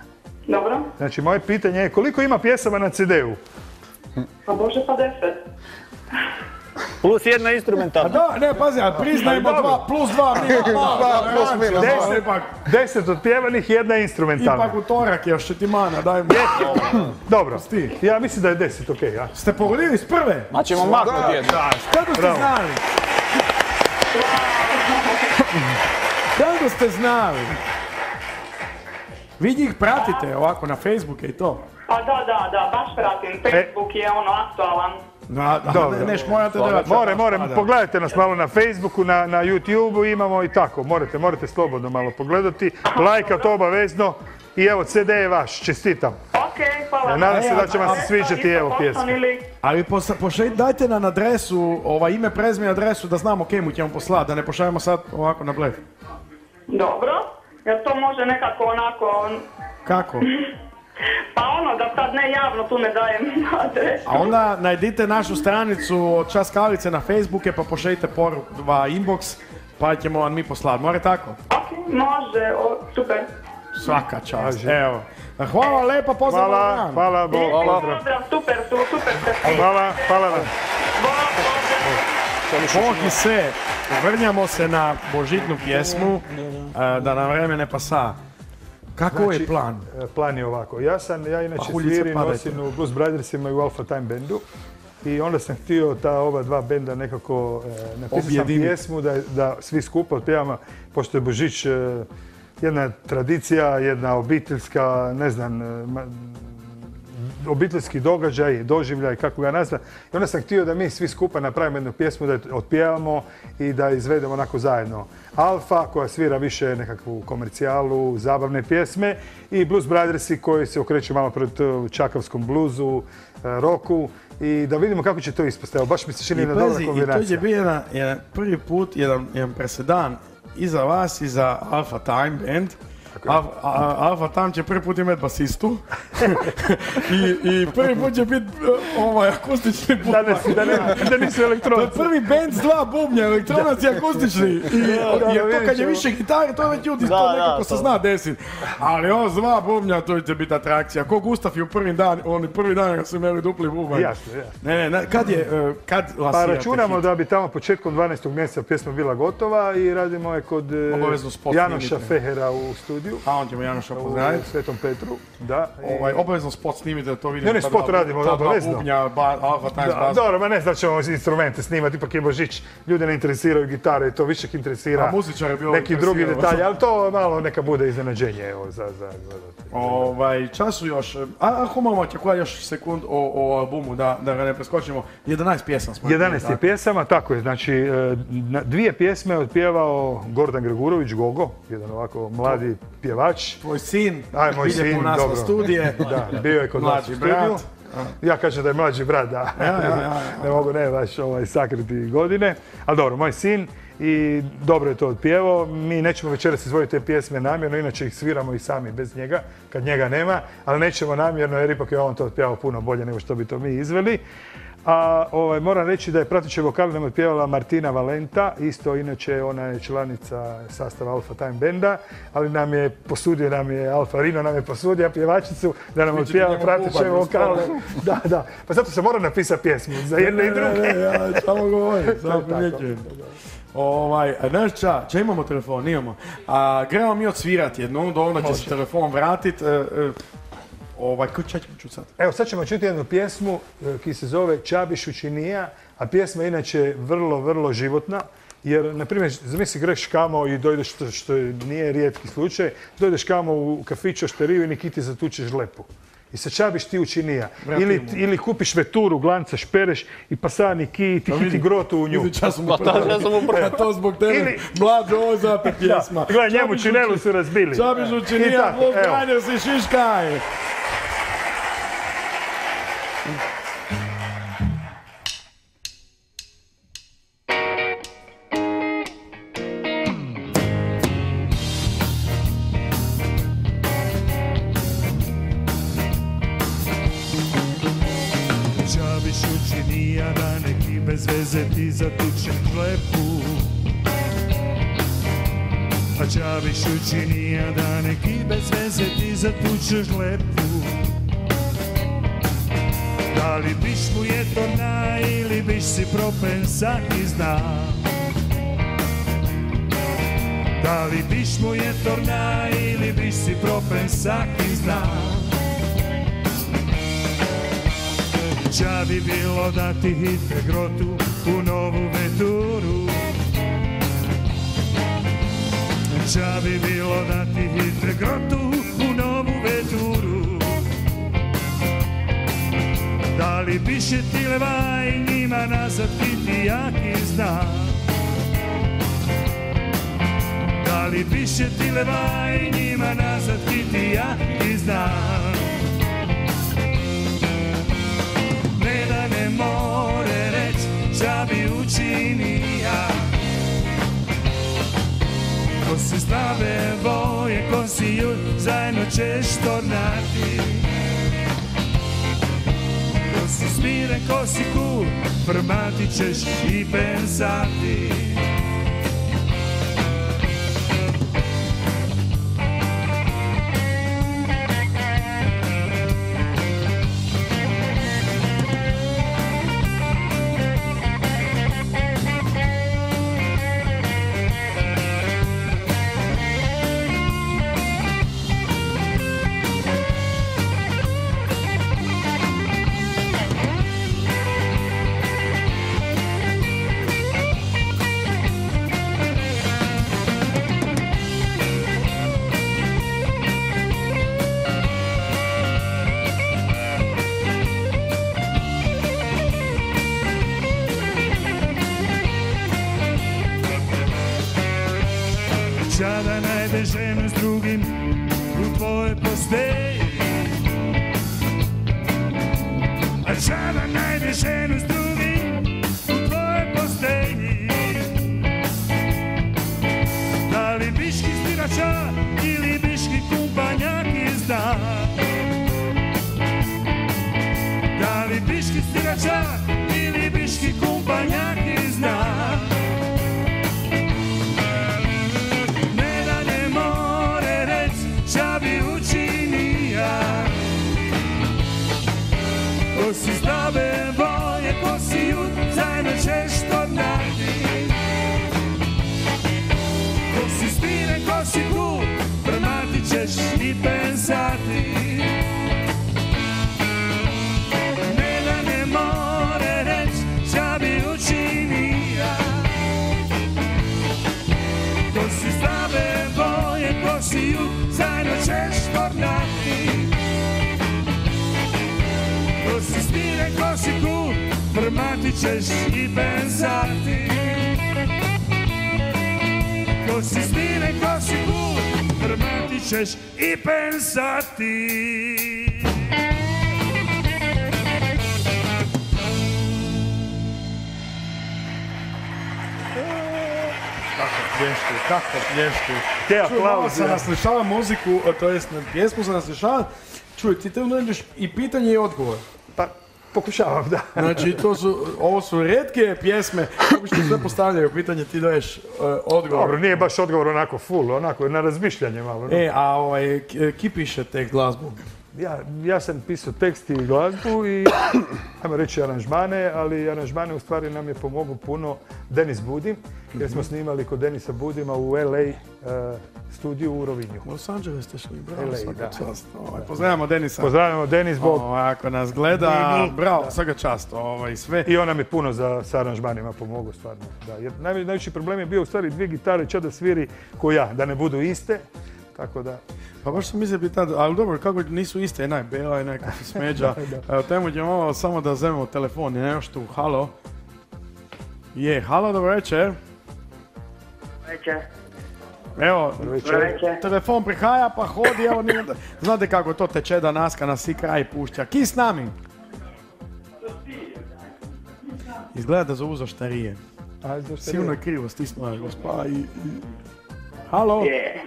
dobro. Znači, moje pitanje je koliko ima pjesama na CD-u? Pa bože, pa deset. Plus jedna A instrumentalna. da, ne, pazi, a priznajmo Ali dobro. dva, plus dva, minus dva. Plus minus dva. Deset, Ipak, Deset otpjevanih, jedna instrumentalna. ipak utorak je još šetimana, daj mi. Dobro, ja mislim da je deset, okej, ja. Ste pogodili s prve? Ma ćemo maknuti jednu. Kako ste znali? Kako ste znali? Vi njih pratite ovako na Facebooku i to. Pa da, da, da, baš pratim. Facebook je ono aktualan. Da, da, Dobro. ne, neš morate da More, more, pogledajte nas malo na Facebooku, na, na YouTubeu imamo i tako, morate, morate slobodno malo pogledati. Lajkat obavezno i evo CD je vaš, čestitam. Okej, hvala. Nadam se E, da će vam se sviđati, evo, pjesma. Ali pošalj- dajte nam adresu, ovaj, ime, prezime, adresu, da znamo kemu ćemo poslati, da ne pošaljemo sad ovako na blef. Dobro. Jel to može nekako onako... Kako? Pa sad ne javno tu ne dajem adresu. A onda najdite našu stranicu od Čas kavice na Facebooke pa pošaljite poruku inbox pa ćemo vam mi poslati. More tako? Ok, može, o, super. Svaka čast. Evo. Hvala lepa, pozdrav Hvala, vam. hvala, Bog, Lijepi pozdrav. pozdrav, super su, super ste. Hvala, hvala vam. Bog i se. Vrnjamo se na božitnu pjesmu e, da nam vreme ne pasa. Kako je Znači, plan? e, Plan je ovako. Ja sam, ja inače padajte. nosim u Blues Brothersima i u Alpha Time bendu. I onda sam htio ta oba dva benda nekako e, napisao sam pjesmu da, da svi skupa otpjevamo, pošto je Božić e, jedna tradicija, jedna obiteljska, ne znam, e, obiteljski događaj, doživljaj, kako ga nazvati. I onda sam htio da mi svi skupa napravimo jednu pjesmu, da je otpjevamo i da izvedemo onako zajedno. Alfa koja svira više nekakvu komercijalu, zabavne pjesme i Blues Brothersi koji se okreću malo pred uh, čakavskom bluzu, uh, roku i da vidimo kako će to ispasti. Evo, baš mi se čini jedna dobra pazi, i to kombinacija. će biti jedan, jedan prvi put, jedan, jedan presedan i za vas i za Alpha Time Band. Al- a- Alpha Time će prvi put imati basistu I, i prvi put će biti ovaj akustični Da, bubanj. ne, da, ne, da nisu To je elektronci. prvi band s dva bubnja, elektronac i akustični. I, da, jer to kad je više gitare, to već ljudi, Da, to da, nekako se to. zna desit. Ali ovo s dva bubnja, to će biti atrakcija. Ko Gustaf je u prvi dan, oni prvi dan kad su imali dupli bubanj. Jasno, jasno. Ne, ne, kad je, e, kad Pa računamo da bi tamo početkom 12. mjeseca pjesma bila gotova i radimo je kod e, Janoša. Fehera u studiju. A on ćemo Janoša U pozdraviti. Svetom Petru, da. i- Ovaj, obavezno spot snimite da to vidimo. Ne, ne, ta spot radimo, ta obavezno. bubnja, ba, Alpha Times Da, bas. dobro, ma ne znači ćemo instrumente snimati, ipak je Božić, ljude ne interesiraju gitare, to više ih interesira A muzičare bi ovo neki drugi detalji, ali to malo neka bude iznenađenje evo, za, za. Ovaj, času još, a ako imamo ćemo još sekund o, o albumu, da, da ga ne preskočimo, 11 pjesama smo. 11 je pjesama, tako je, znači e, dvije pjesme je otpjevao Gordan Gregurović, Gogo, jedan ovako mladi pjevač. Tvoj sin, Aj, moj sin, u nas na dobro. studije. Da, bio je kod nas u studiju. Ja kažem da je mlađi brat, da. Ja, ja, ja, ja. ne mogu ne baš ovaj, sakriti godine. Ali dobro, moj sin i dobro je to otpjevao. Mi nećemo večeras izvojiti te pjesme namjerno, inače ih sviramo i sami bez njega, kad njega nema, ali nećemo namjerno jer ipak je on to otpjevao puno bolje nego što bi to mi izveli. A ovaj, moram reći da je prateće vokale nam otpjevala Martina Valenta, isto inače ona je članica sastava Alpha Time Benda, ali nam je posudio, nam je Alfa Rino nam je posudio pjevačicu da nam otpjeva prateće vokale. Da, da. Pa zato sam morao napisati pjesmu za jedne i druge. Ne, ne, ja samo govorim, samo primjećujem. Ovaj, znaš ča, če imamo telefon, imamo. A, gremo mi odsvirati jednu, do onda će se telefon vratit. e, e, ovaj, ko će ću sad? Evo sad ćemo čuti jednu pjesmu e, ki se zove Čabi Šučinija, a pjesma je inače vrlo, vrlo životna. Jer, na primjer, zamisli greš kamo i dojdeš, što, što nije rijetki slučaj, dojdeš kamo u kafiću šteriju i neki ti zatučeš lepu. I se čabiš ti učinija. Ili, ili kupiš veturu, glanca, špereš i pasani ki, ti hiti grotu u nju. Idući čas mu Pa to ja sam upravo. Ja to zbog tebe, Ili- mlađo, ovo zapet pjesma. Gledaj, njemu Čabiš činelu su razbili. Čabiš I učinija, tako, plus evo. granio si šiškaj. Čabiš učinija da neki bez veze ti zatučeš lepu. Da li biš mu je to na ili biš si propen saki zna. Da li biš mu je to na ili biš si propen saki zna. Ča bi bilo da ti hite grotu u novu veturu Ja bi bilo da ti hitre grotu u novu veturu Da li piše ti levaj njima nazad ti jaki znam Da li piše ti levaj njima nazad ti jaki znam Ne da ne more reć šta bi učinio? Zna stave voje kosiju, zajedno ćeš tornati. Ko si smiren, ko si cool, prmatit ćeš i pensati. Ko si jut, zajedno ćeš tornati Ko si smiren, ko si cool, prmatit ćeš i pensati ko si cool, prmatit ćeš i pensati plješti, kako plješti. Te Čuj, malo aplauze. sam naslišava muziku, to jest na pjesmu sam naslišava. Čuj, ti te unudiš i pitanje i odgovor. Pa, pokušavam, da. Znači, to su, ovo su redke pjesme, obično sve postavljaju pitanje, ti daješ e, odgovor. Dobro, nije baš odgovor onako full, onako na razmišljanje malo. no. E, a ovaj, ki piše tek glazbu? Ja, ja sam pisao tekst i glazbu i, ajmo reći, aranžmane, ali aranžmane u stvari nam je pomogao puno Denis Budim, jer smo snimali kod Denisa Budima u LA eh, studiju u Rovinju. U Los Angeles ste šli, bravo, LA, svaka da. čast. Ovaj, pozdravljamo Denisa. Pozdravljamo Denis Bog. Ovaj, ako nas gleda, bravo, svaka čast. Ovaj, sve. I on nam je puno za, sa aranžmanima pomogao, stvarno. Da, jer najve- najveći problem je bio u stvari dvije gitare će da sviri ko ja, da ne budu iste. Tako da, Pa baš sam mislio bi tad, ali dobro, kako nisu iste, jedna je bela, jedna je kako smeđa. Evo, temu ćemo malo samo da zememo telefon, je nešto tu, halo. Je, halo, dobro večer. Večer. Evo, Večer. telefon prihaja pa hodi, evo, nije, znate kako to teče da naska na svi kraj pušća. Ki s nami? Izgleda da zovu zaštarije. a zašto Sigurno je krivo stisnula gospa i... i- Halo? Je.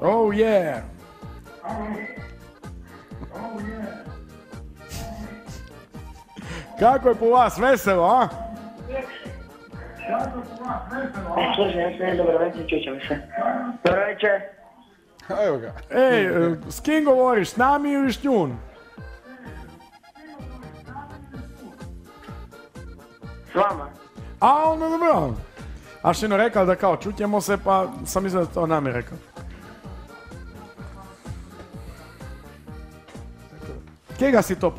Oh yeah! Kako je po vas veselo, a? E, slušaj, ja sam dobro večer, čućemo se. Dobro večer. Evo ga. Ej, s kim govoriš, s nami ili s njun? S vama. A, onda dobro. A što je rekao da kao čutjemo se, pa sam mislio da to nam je rekao. Kega si to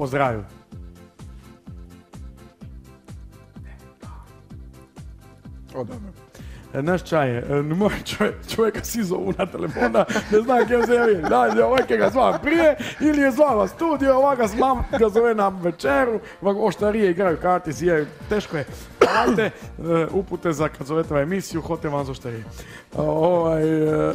dobro. E, Naš čaj je, e, moj čovjek, čovjeka si zovu na telefona, ne znam kje se javi, da je ovaj kje ga zvam prije, ili je zvala studio, ova ga znam, ga zove na večeru, oštarije igraju karti, zijaju, teško je. Dajte e, upute za kad zovete ovaj emisiju, hote vam za oštarije. Ovaj, e,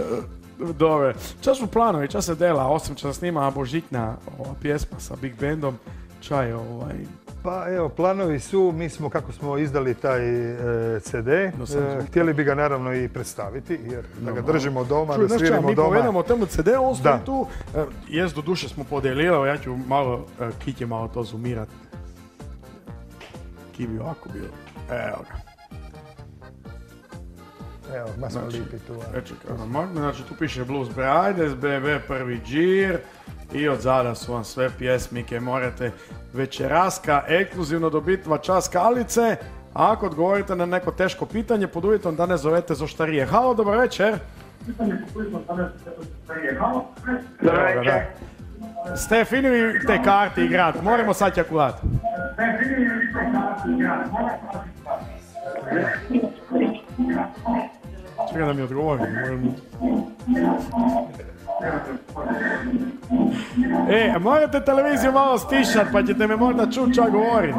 Dobre, čas su planovi, čas se dela, osim čas snima božićna ova pjesma sa Big Bandom, čaj ovaj, Pa evo, planovi su, mi smo kako smo izdali taj e, CD, e, zvuk. htjeli bi ga naravno i predstaviti, jer da ga držimo doma, Čuj, da sviramo mi doma. povedamo o temu CD, on stoji tu. E, Jest, do duše smo podijelili, evo ja ću malo, e, Kit je malo to zoomirat. Ki bi ovako bilo. Evo ga. Evo, ma smo Znači, lipi tu. znači tu piše Blues Brothers, BB prvi džir i od zada su vam sve pjesmike, morate večeraska, ekskluzivno dobiti čas kalice, a ako odgovorite na neko teško pitanje, pod uvjetom da ne zovete zoštarije. Halo, dobar večer. Dobro večer. Ste finili te karti igrat, moramo sad ćakulat. Čekaj da mi odgovori. moram- E, morate televiziju malo stišat, pa ćete me možda čut čak govorim.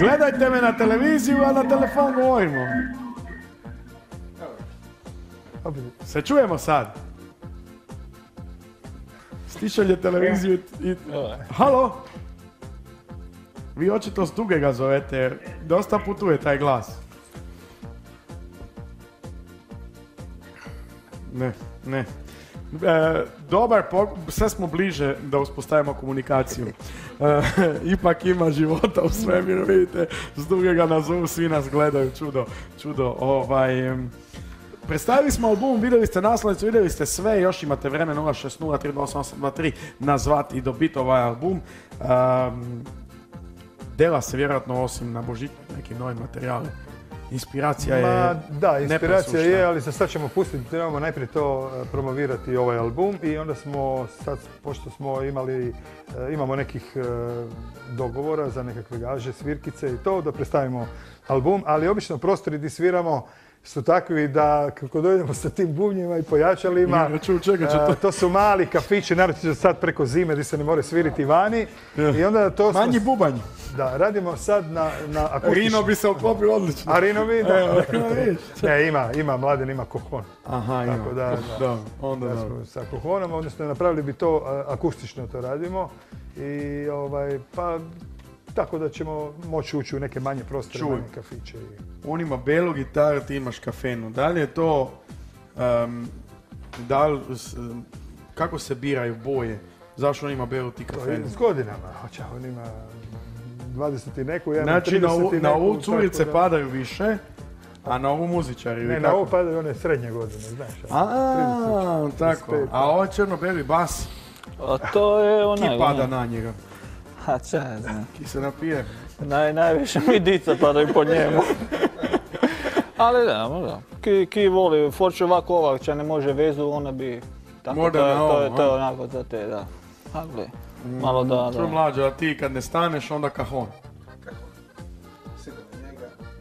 Gledajte me na televiziju, a na telefon govorimo. Se čujemo sad. Stišalje televiziju i... Halo? Vi očito s duge ga zovete, dosta putuje taj glas. Ne, ne. E, dobar, sve smo bliže da uspostavimo komunikaciju. E, ipak ima života u svemiru, vidite, s duge ga nazovu, svi nas gledaju, čudo, čudo. Ovaj, Predstavili smo album, vidjeli ste naslovnicu, vidjeli ste sve, još imate vremena 060328823 nazvati i dobiti ovaj album. Um, dela se vjerojatno osim na Božiću neki novi materijali. Inspiracija je Ma, da, inspiracija je, ali sad ćemo pustiti, trebamo najprije to e, promovirati ovaj album i onda smo sad, pošto smo imali, e, imamo nekih e, dogovora za nekakve gaže, svirkice i to, da predstavimo album, ali obično prostori gdje sviramo su takvi da kako dojdemo sa tim bubnjima i pojačalima, to- e, to su mali kafići, naročito sad preko zime gdje se ne more sviriti vani i onda to smo- Manji bubanj. Da, radimo sad na, na. Rino bi se oklopio odlično. A Rino bi, da. Ne, ima, ima, mladen ima kohon. Aha, ima. Tako da, da. Da, onda Da smo sa kohonom, odnosno napravili bi to akustično to radimo. I ovaj, pa tako da ćemo moći ući u neke manje prostore, Čuj. manje kafiće. i- On ima belu gitaru, ti imaš kafenu. Da li je to... em, da li kako se biraju boje? Zašto on ima belu ti To kafenu? je s godinama. Hoće, on ima 20 i neku, ja Znači, na, 30 ovu- i na ovu curice da- padaju više, a na ovu muzičari. ili Ne, na ovo padaju one srednje godine, znaš. A, tako. 35. A ovo crno-beli bas, A to je ki onaj... pada ono- na njega? Ha, če ja znam. Ki se napije? Naj, najviše mi dica padaju po njemu. Ali da, možda. Ki, ki voli, forče ovako ovak, če ne može vezu, ona bi... Tako, Možda to, je, na to, je, ovom, to je onako za te, da. Ali, malo da, da. mlađe, a ti kad ne staneš, onda kahon.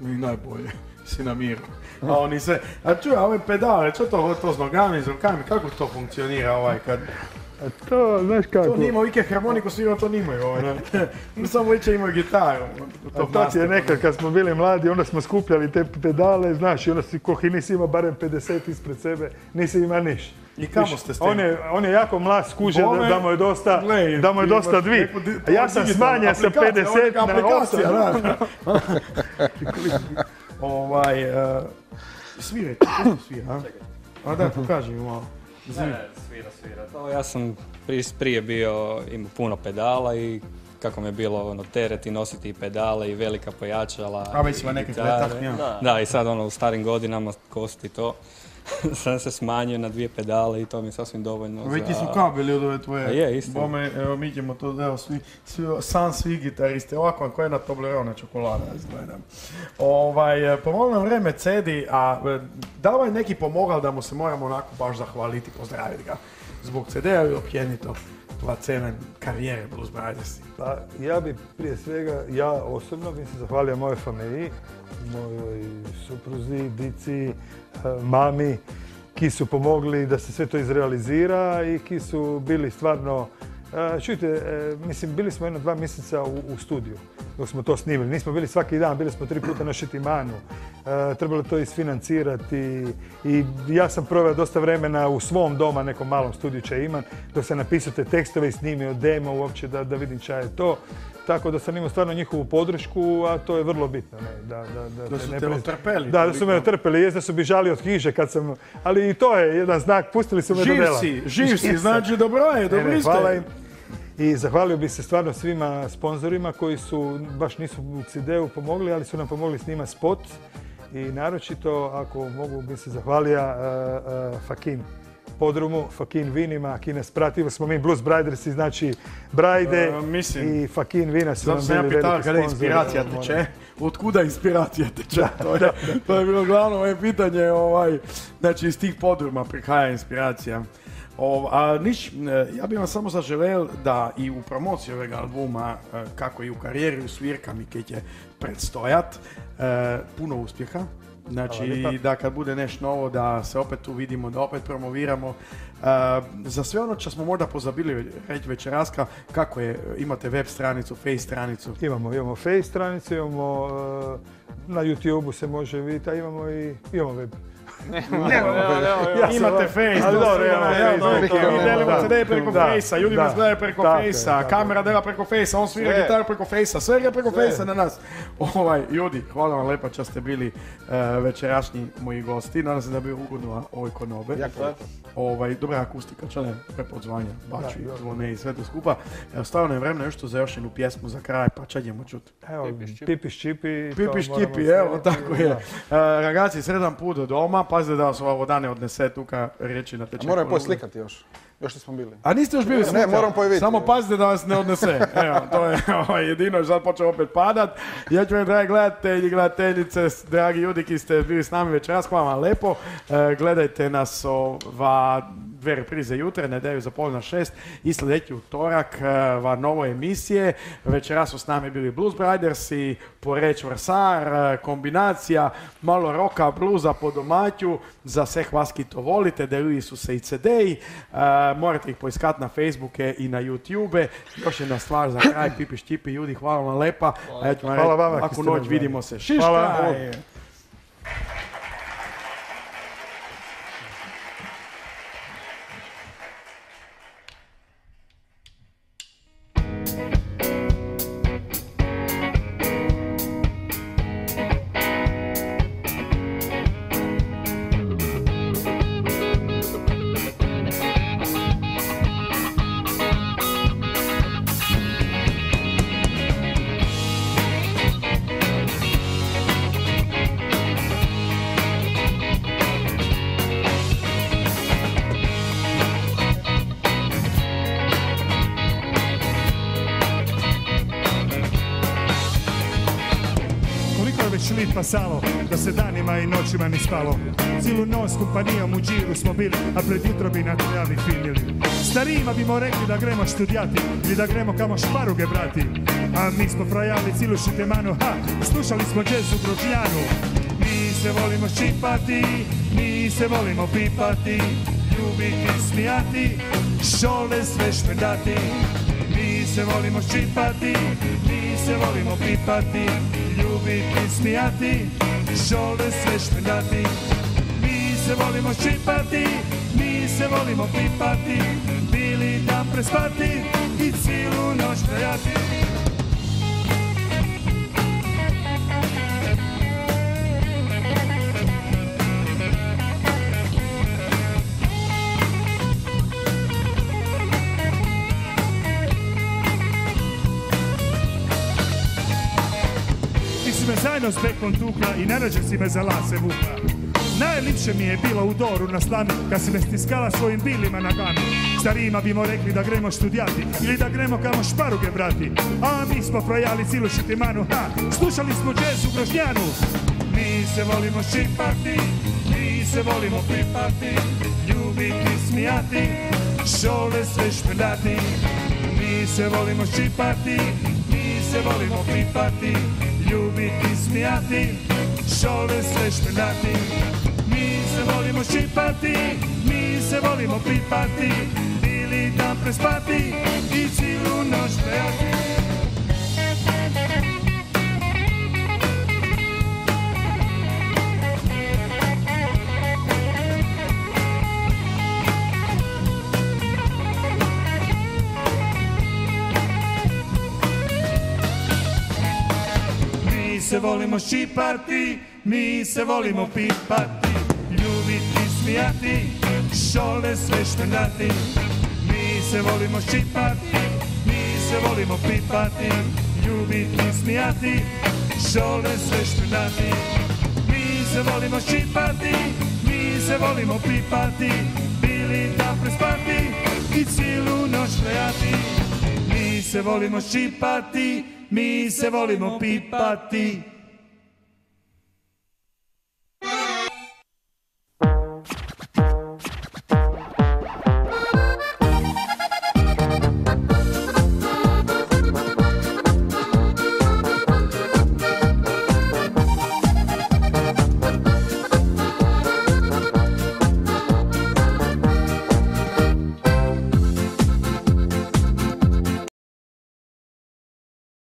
I najbolje, si na miru. A oni se, a čuj, a ove pedale, čo to, to s nogami, s rukami, kako to funkcionira ovaj kad... A to, znaš kako... To nima Ike harmoniku, svi to nimaju ovaj, ne. Samo Ike imaju gitaru. A to ti je nekad kad smo bili mladi, onda smo skupljali te pedale, znaš, i onda si ko nisi ima barem 50 ispred sebe, nisi ima niš. I kamo ste s tim? On je, on je jako mlad, skuže da, mu je dosta, da mu je dosta dvi. A ja sam smanjio sa aplikaciju, 50 ovo na je aplikacija, 8. da. ovaj, uh, sviraj, kako svira, a? A da, pokaži mi malo. Svira, svira. To ja sam pri- prije bio, imao puno pedala i kako mi je bilo ono, teret i nositi i pedale i velika pojačala. A već ima. Da. Da, i sad ono u starim godinama kosti to. sam se smanjio na dvije pedale i to mi je sasvim dovoljno Veliki za... su kabeli od ove tvoje. A je, istina. Bome, evo mi ćemo to, evo svi, svi, sam svi gitaristi, ovako vam koja na Toblerone čokolada izgleda. Ovaj, e, pomalo nam vreme cedi, a e, davaj neki pomogal da mu se moramo onako baš zahvaliti, pozdraviti ga. Zbog CD-a i općenito tva cena karijere Blues Brothers. Pa ja bi prije svega, ja osobno bi se zahvalio mojoj familiji, mojoj supruzi, dici, eh, mami, ki su pomogli da se sve to izrealizira i ki su bili stvarno, čujte, eh, mislim, bili smo jedno dva mjeseca u, u studiju. dok smo to snimili. Nismo bili svaki dan, bili smo tri puta na Šitimanu. E, trebalo to isfinancirati i ja sam proveo dosta vremena u svom doma, nekom malom studiju će imam, dok sam napisao te tekstove i snimio demo uopće da, da vidim ča je to. Tako da sam imao stvarno njihovu podršku, a to je vrlo bitno. Ne, da, da, da, Da te su ne te prez- otrpeli Da, da su me otrpeli, jest da su bižali od hiže kad sam, ali i to je jedan znak, pustili su me do Živ dela. si, živ si, znači dobro je, dobro ste. hvala im. I zahvalio bih se stvarno svima sponzorima koji su, baš nisu u CD-u pomogli, ali su nam pomogli snimati spot. I naročito, ako mogu, bi se zahvalio uh, uh, Fakin podrumu, Fakin vinima, aki nas prati, smo mi Blues Bridersi, znači Brajde E, mislim, i Fakin vina su Zato nam sam ja bili pitao veliki kada inspiracija teče. moram- Otkuda inspiracija teče? To je, to je bilo glavno moje pitanje. Ovaj, znači, iz tih podruma prihaja inspiracija. O, a niš, e, ja bih vam samo zaželel da i u promociji ovog albuma, e, kako i u karijeri u svirkami koji će predstojat, e, puno uspjeha. Znači, da kad bude nešto novo, da se opet tu vidimo, da opet promoviramo. Za sve ono što smo možda pozabili reći večeraska, kako je, imate web stranicu, face stranicu? Imamo, imamo Face stranicu, imamo uh, na YouTube se može vidjeti, a imamo i imamo web. Imate face, ali dobro, mi delimo da. CD preko Facea, ljudi nas gledaju preko je, Facea, kamera dela preko Facea, on svira gitaru preko Facea, sve ide preko. Facea na nas. Ovaj, ljudi, hvala vam lepa što ste bili uh, večerašnji moji gosti, nadam se da bi ugodno ovoj konobe. Ovaj, dobra akustika, čo ne, prepodzvanja, bači, Da, da. zvone i sve to skupa. Stavno je vremena još za još jednu pjesmu za kraj, pa ćemo čuti. Evo, Pipiš čipi. pipiš čipi. evo, tako je. da. Uh, ragazzi, sredan put do doma, pazite da vas ova voda ne odnese tuka reći na tečaj. moramo poslikati još. Još nismo bili. A niste još bili Ne, slika? moram pojaviti. Samo pazite da vas ne odnese. Evo, to je ovaj, jedino, sad počeo opet padat. Ja ću vam, dragi gledatelji, gledateljice, dragi ljudi ki ste bili s nami večeras, hvala vam lepo. E, gledajte nas ova dve reprize jutre, nedelju za pol na šest i sljedeći utorak e, va novo emisije. Večeras su s nami bili Blues Brothers i Poreć Vrsar, e, kombinacija malo roka, bluza po domaću, za sve vas ki to volite, delili su se i CD-i, e, morate ih poiskati na Facebooke i na YouTube. Još jedna stvar za kraj, Pipi Štipi, ljudi, hvala vam lepa. Vam Hvala vama, laku Kristina noć, vidimo se. Šiška! Hvala. Noćima ni spalo. Cijelu noć s kompanijom u džiru smo bili, a pred jutro bi na travi finili. Starijima bimo rekli da gremo študijati, ili da gremo kamo šparuge brati. A mi smo frajali cijelu šitemanu, ha, slušali smo džez u Grožnjanu. Mi se volimo ščipati, mi se volimo pipati, ljubiti, smijati, šole sve šmedati. Mi se volimo ščipati, mi se volimo pipati, ljubiti, smijati, šole sve šmedati. Mi se volimo ščipati, mi se volimo pipati, bili dan prespati i cijelu noć trajati. Si me zajedno s bekom tukla i narađe si me za lase vuka. Najlipše mi je bilo u Doru na slanu, kad si me stiskala svojim bilima na ganu. Starijima bimo rekli da gremo študijati ili da gremo kamo šparuge brati. A mi smo projali cilu šitimanu, ha, slušali smo džez u Grožnjanu. Mi se volimo šipati, mi se volimo pipati, ljubiti, smijati, šole sve šprdati. Mi se volimo ščipati, mi se volimo pipati, ljubiti, smijati, šole sve šprdati. Mi se volimo ščipati, mi se volimo pipati, bili dan prespati i cijelu noć pevati. Se volimo šipati, mi se volimo pipati, ljubiti, smijati, šole sve štrngati. Mi se volimo šipati, mi se volimo pipati, ljubiti, smijati, šole sve štrngati. Mi se volimo šipati, mi se volimo pipati, bili da prespati i cijelu noć trajati. Mi se volimo šipati, mi se volimo pipati.